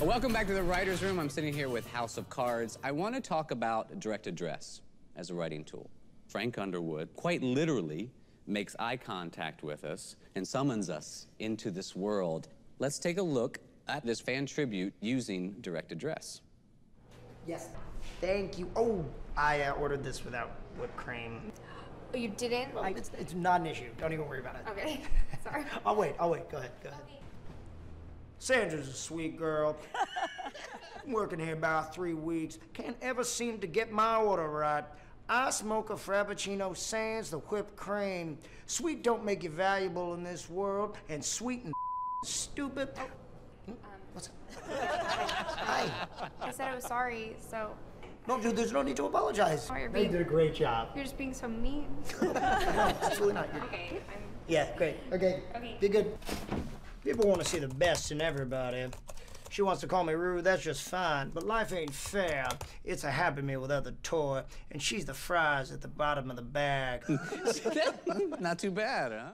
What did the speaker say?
Welcome back to the writer's room. I'm sitting here with House of Cards. I want to talk about direct address as a writing tool. Frank Underwood quite literally makes eye contact with us and summons us into this world. Let's take a look at this fan tribute using direct address. Yes. Thank you. Oh, I uh, ordered this without whipped cream. Oh, you didn't? I, it's, it's not an issue. Don't even worry about it. Okay, sorry. I'll wait. I'll wait. Go ahead. Go ahead. Sandra's a sweet girl. I'm working here about three weeks. Can't ever seem to get my order right. I smoke a Frappuccino sans the whipped cream. Sweet don't make you valuable in this world, and sweet and stupid. Hmm? What's up? Hi. I said I was sorry, so No, dude, there's no need to apologize. Oh, you're They being- did a great job. you're just being so mean. no, absolutely not. You're- Okay, I'm. Yeah, great. Okay. Okay. Be good. People want to see the best in everybody. She wants to call me rude, that's just fine. But life ain't fair. It's a Happy Meal without the toy, and she's the fries at the bottom of the bag. Not too bad, huh?